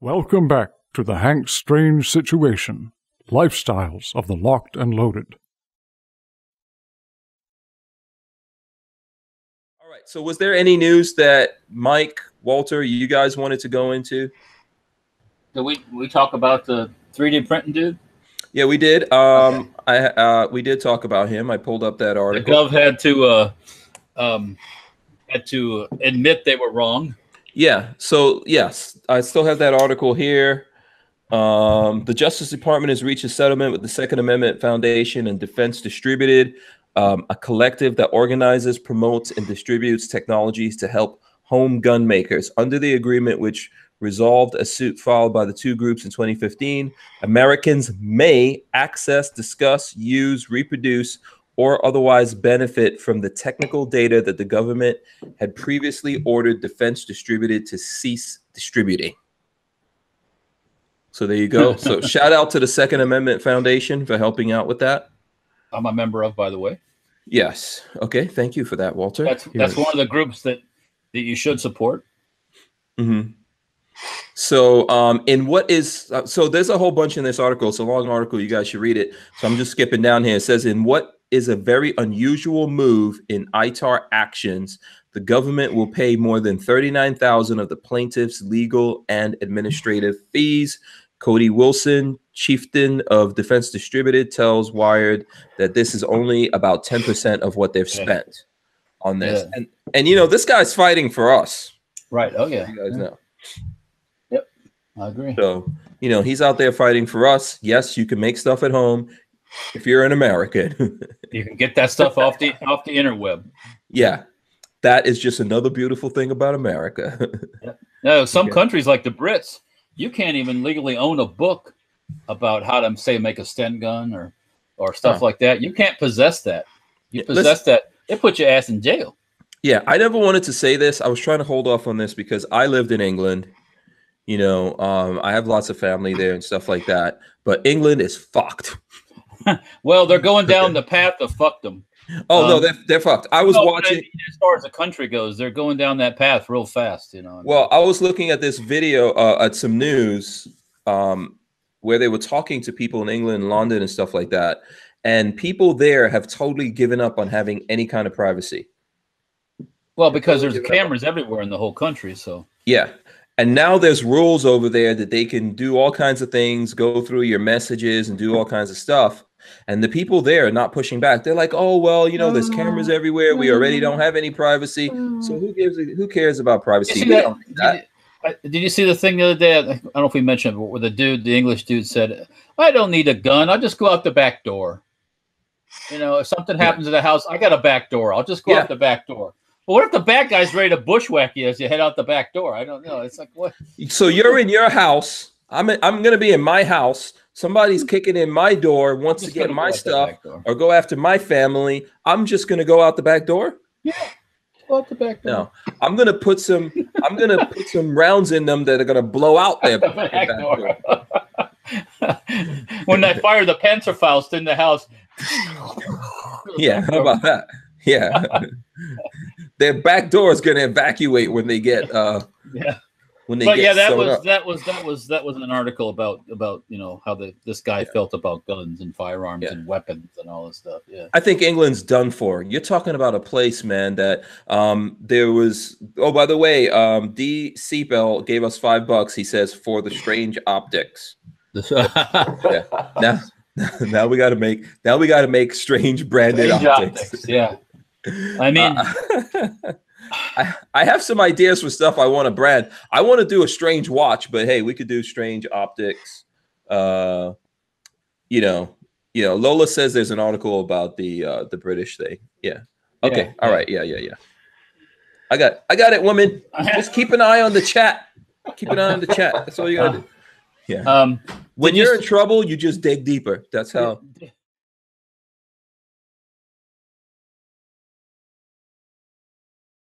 Welcome back to the Hank Strange Situation Lifestyles of the Locked and Loaded. All right. So, was there any news that Mike, Walter, you guys wanted to go into? Did we we talk about the 3D printing dude? Yeah, we did. Um, I uh, we did talk about him. I pulled up that article. The. Gov had to uh, um, had to admit they were wrong. Yeah. So yes, I still have that article here. Um, the Justice Department has reached a settlement with the Second Amendment Foundation and Defense Distributed, um, a collective that organizes, promotes, and distributes technologies to help home gun makers. Under the agreement, which resolved a suit filed by the two groups in 2015, Americans may access, discuss, use, reproduce, or otherwise benefit from the technical data that the government had previously ordered Defense Distributed to cease distributing. So there you go. So shout out to the Second Amendment Foundation for helping out with that. I'm a member of, by the way. Yes. Okay. Thank you for that, Walter. That's that's one of the groups that that you should support. hmm So, um, in what is uh, so? There's a whole bunch in this article. It's a long article. You guys should read it. So I'm just skipping down here. It says, "In what is a very unusual move in ITAR actions, the government will pay more than thirty-nine thousand of the plaintiff's legal and administrative fees." Cody Wilson, chieftain of Defense Distributed, tells Wired that this is only about ten percent of what they've Yeah. spent on this. Yeah. And and you know this guy's fighting for us. Right. Oh yeah. You guys know. Yep. I agree. So, you know, he's out there fighting for us. Yes, you can make stuff at home if you're an American. You can get that stuff off the off the interweb. yeah. That is just another beautiful thing about America. No, some Okay. countries like the Brits, you can't even legally own a book about how to say make a Sten gun or or stuff Huh. like that. You can't possess that. You Yeah, possess that, it puts your ass in jail. yeah, I never wanted to say this. I was trying to hold off on this because I lived in England. You know, um, I have lots of family there and stuff like that. But England is fucked. Well, they're going down the path of fuck them. Oh no, Um, they're, they're fucked. I was No, watching. as far as the country goes, they're going down that path real fast. You know. Well, I was looking at this video uh, at some news um, where they were talking to people in England London and stuff like that. And people there have totally given up on having any kind of privacy. well, because there's cameras everywhere in the whole country. So Yeah. And now there's rules over there that they can do all kinds of things, go through your messages and do all kinds of stuff. And the people there are not pushing back. They're like, "Oh well, you know, there's cameras ah, everywhere. We already don't have any privacy. So mm. who gives? a- Who cares about privacy? see We that? don't Did, you, uh, did you see the thing the other day? I don't know if we mentioned, it, but where the dude, the English dude, said, "I don't need a gun. I'll just go out the back door." You know, if something Yeah. happens to the house, I got a back door. I'll just go Yeah. out the back door. But what if the back guy's ready to bushwhack you as you head out the back door? I don't know. It's like what? So you're in your house. I'm in, I'm gonna be in my house. Somebody's kicking in my door, wants to get my stuff or go after my family. I'm just gonna go out the back door. Go out the back door. No, I'm gonna put some. I'm gonna put some rounds in them that are gonna blow out their The back back door. door. when I fire the Panzerfaust in the house. Yeah, how about that? Yeah, their back door is gonna evacuate when they get uh Yeah. When they but yeah, that was up. that was that was that was an article about about you know how the this guy felt about guns and firearms Yeah. and weapons and all this stuff. Yeah. I think England's done for. You're talking about a place, man, that um there was oh by the way, um D Seatbelt gave us five bucks, he says, for the strange optics. Yeah. Now now we gotta make now we gotta make strange branded Strange optics. optics, Yeah. I mean, Uh, I, I have some ideas for stuff I want to brand. I want to do a strange watch, but hey, we could do strange optics. Uh, you know, you know. Lola says there's an article about the uh, the British thing. Yeah. Okay. Yeah, All yeah. right. Yeah. Yeah. Yeah. I got. I got it, woman. Just keep an eye on the chat. Keep an eye on the chat. That's all you gotta do. Yeah. um, When you're in trouble, you just dig deeper. That's how.